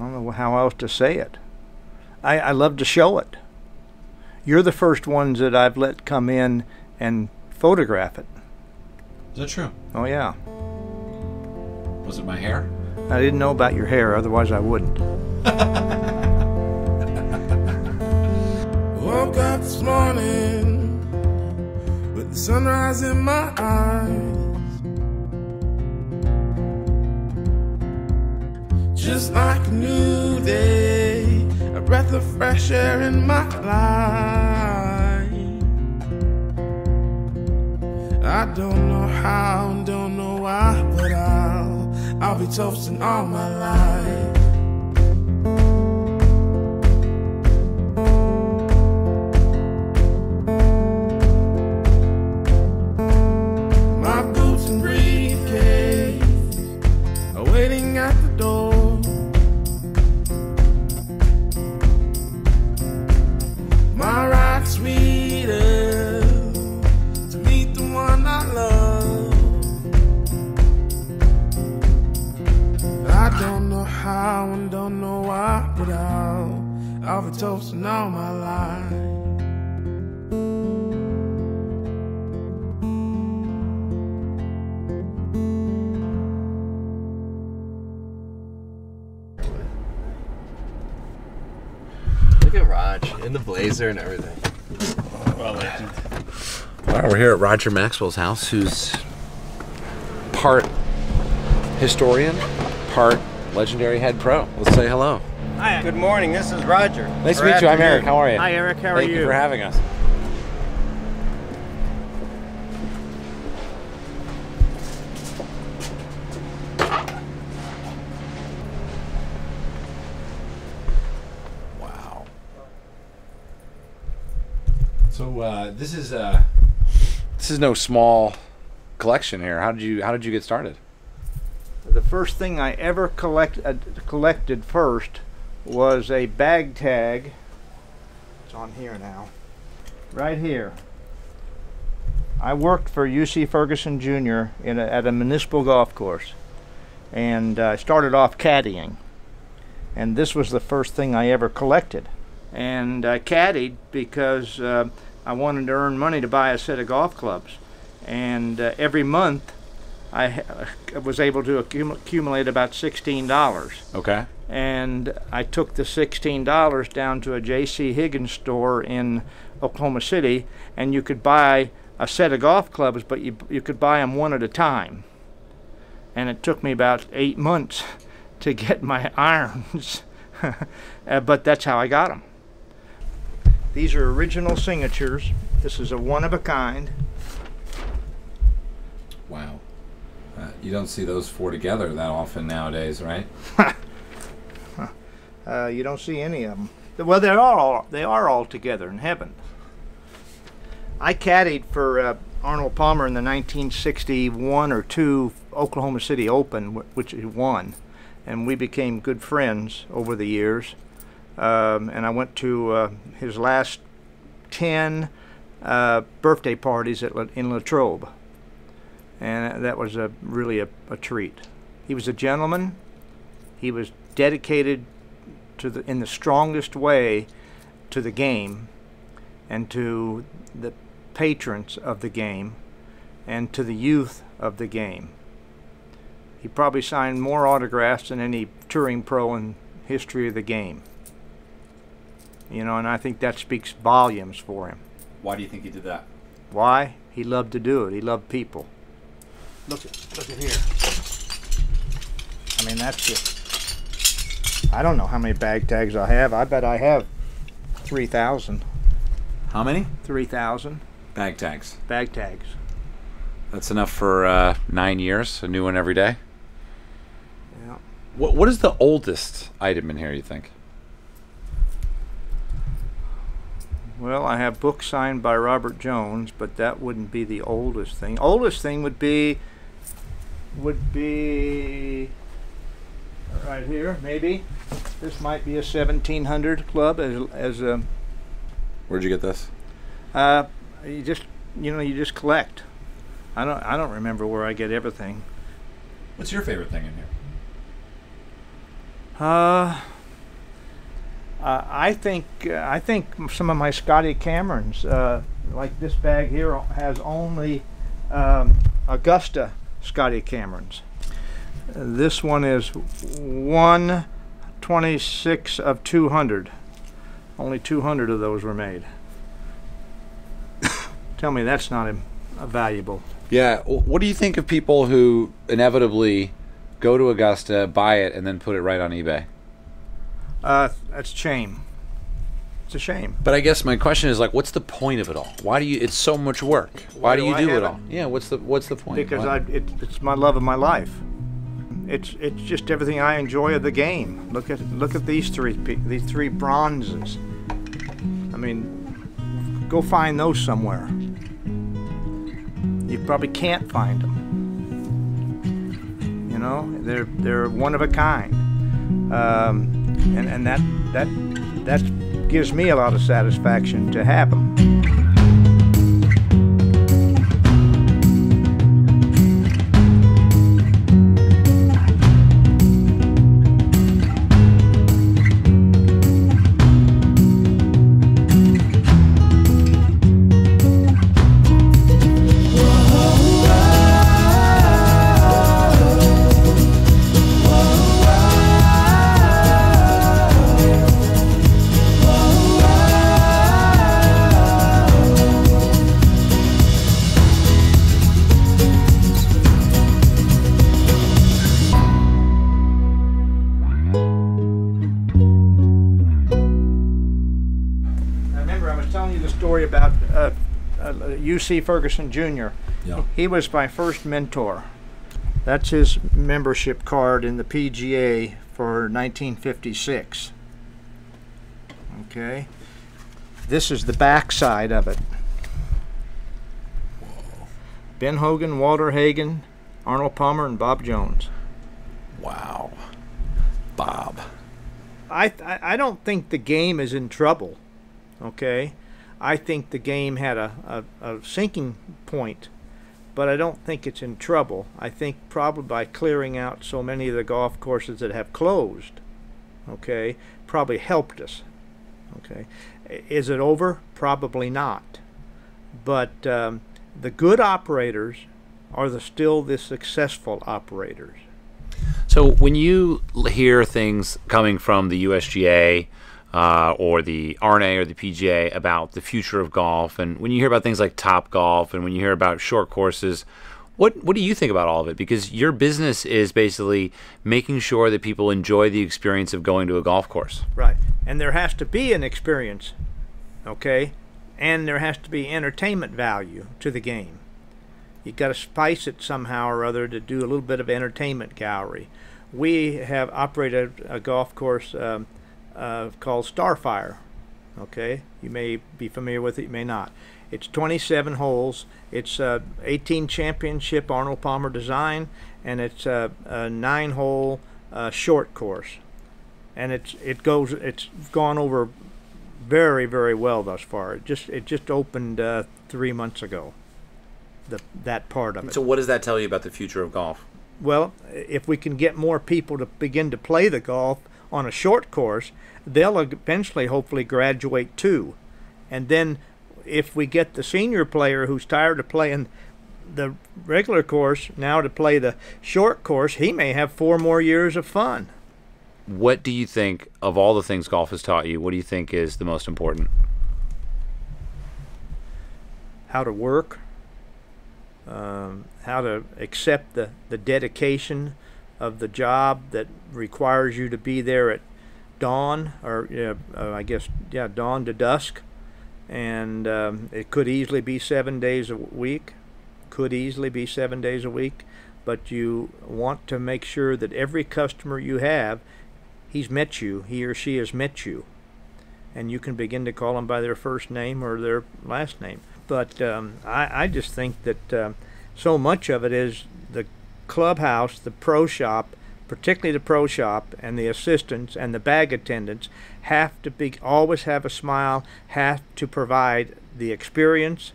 I don't know how else to say it. I, I love to show it. You're the first ones that I've let come in and photograph it. Is that true? Oh, yeah. Was it my hair? I didn't know about your hair, otherwise, I wouldn't. Woke up this morning with the sunrise in my eyes. Just like a new day, a breath of fresh air in my life. I don't know how, don't know why, but I'll, I'll be toasting all my life. Why, but I'll I'll toasting all my life. Look at Raj in the blazer and everything. Well, legend. All right, we're here at Roger Maxwell's house, who's part historian, part legendary head pro. Let's say hello. Hi, good morning. This is Roger. Nice to Or meet you. I'm. Erik. How are you? Hi, Erik. How Thank are you? Thank you for having us. Wow. So uh, this is uh, this is no small collection here. How did you How did you get started? The first thing I ever collect, uh, collected first was a bag tag. It's on here now. Right here. I worked for UC Ferguson Jr. In a, at a municipal golf course. And I started off caddying. And this was the first thing I ever collected. And I caddied because uh, I wanted to earn money to buy a set of golf clubs. And uh, every month I ha- was able to accumulate about $16 Okay. And I took the sixteen dollars down to a J.C. Higgins store in Oklahoma City, and you could buy a set of golf clubs, but you you could buy them one at a time. And it took me about eight months to get my irons, uh, but that's how I got them. These are original signatures. This is a one of a kind. Wow. Uh, you don't see those four together that often nowadays, right? Uh, you don't see any of them. Well, they are all they are all together in heaven. I caddied for uh, Arnold Palmer in the 1961 or two Oklahoma City Open, which he won, and we became good friends over the years. Um, and I went to uh, his last ten uh, birthday parties at in Latrobe, and that was a really a, a treat. He was a gentleman. He was dedicated to the in the strongest way to the game and to the patrons of the game and to the youth of the game. He probably signed more autographs than any touring pro in history of the game. You know, and I think that speaks volumes for him. Why do you think he did that? Why? He loved to do it. He loved people. Look at look at here. I mean, that's it. I don't know how many bag tags I have. I bet I have 3,000. How many? 3,000 Bag tags. bag tags. That's enough for uh, nine years. A new one every day. Yeah. What What is the oldest item in here? You think? Well, I have books signed by Robert Jones, but that wouldn't be the oldest thing. Oldest thing would be would be right here, maybe. This might be a 1700 club as as a Where'd you get this? uh, you just you know you just collect. I don't I don't remember where I get everything. What's your favorite thing in here? Uh, uh, I think uh, I think some of my Scotty Camerons, uh, like this bag here, has only um, Augusta Scotty Camerons. This one is 126 of 200. Only 200 of those were made. Tell me that's not uh, valuable. Yeah. What do you think of people who inevitably go to Augusta, buy it, and then put it right on eBay? Uh, that's a shame. It's a shame. But I guess my question is like, what's the point of it all? Why do you? It's so much work. Why, Why do do you I do it it? all? Yeah. What's the What's the point? because Why- I it, it's my love of my life. It's it's just everything I enjoy of the game. Look at look at these three these three bronzes. I mean, go find those somewhere. You probably can't find them. You know, they're they're one of a kind, um, and and that that that gives me a lot of satisfaction to have them. Telling you the story about uh, uh, UC Ferguson Jr. Yeah. He was my first mentor. That's his membership card in the PGA for 1956. Okay. This is the back side of it. Ben Hogan, Walter Hagen, Arnold Palmer, and Bob Jones. wow. Bob. I, I I don't think the game is in trouble. Okay, I think the game had a, a, a sinking point, but I don't think it's in trouble. I think probably by clearing out so many of the golf courses that have closed, okay, probably helped us. Okay, is it over? Probably not. But um, the good operators are the still the successful operators. So when you hear things coming from the USGA uh, or the R&A or the PGA about the future of golf, and when you hear about things like Topgolf, and when you hear about short courses, what what do you think about all of it? Because your business is basically making sure that people enjoy the experience of going to a golf course. Right. And there has to be an experience, okay? And there has to be entertainment value to the game. You got to spice it somehow or other to do a little bit of entertainment gallery. We have operated a golf course um, uh, called Starfire. Okay, you may be familiar with it, you may not. It's 27 holes. It's a 18 championship Arnold Palmer design, and it's a, a nine-hole uh, short course and it's it goes it's gone over very very well thus far. It just it just opened uh, three months ago. The that part of it. So what does that tell you about the future of golf? well, if we can get more people to begin to play the golf on a short course, they'll eventually hopefully graduate too, and then if we get the senior player who's tired of playing the regular course now to play the short course, he may have four more years of fun. What do you think of all the things golf has taught you? What do you think is the most important? how to work, um, how to accept the, the dedication of the job that requires you to be there at dawn, or uh, I guess, yeah, dawn to dusk. And um, it could easily be seven days a week, could easily be seven days a week, but you want to make sure that every customer you have, he's met you, he or she has met you and you can begin to call them by their first name or their last name. But um, I, I just think that um so much of it is the clubhouse, the pro shop, particularly the pro shop, and the assistants and the bag attendants have to be always have a smile, have to provide the experience,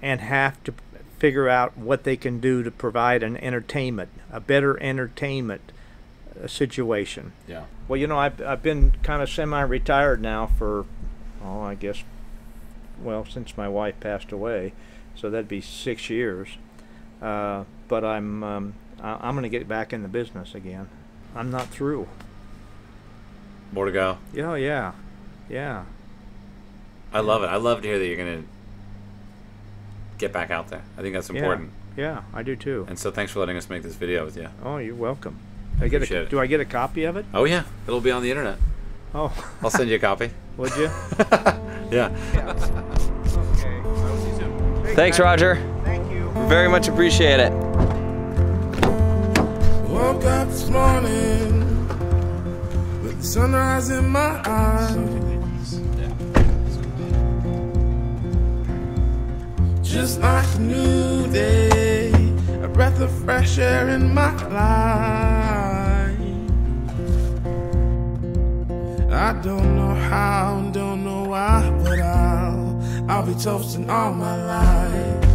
and have to figure out what they can do to provide an entertainment, a better entertainment uh, situation. Yeah. Well, you know, I've, I've been kind of semi-retired now for, oh, I guess, well, since my wife passed away, so that'd be six years. Uh, but I'm um, I, I'm going to get back in the business again. I'm not through. More to go. Yeah, yeah, yeah. I love it. I love to hear that you're gonna get back out there. I think that's important. Yeah, I do too. And so thanks for letting us make this video with you. Oh, you're welcome. I get Appreciate a, it. do I get a copy of it? Oh yeah, it'll be on the internet. Oh, I'll send you a copy. would you? Yeah. okay. Thanks, Roger. Thank you. Very much appreciate it. Sunrise in my eyes. Just like a new day, a breath of fresh air in my life. I don't know how don't know why, but I'll I'll be toasting all my life.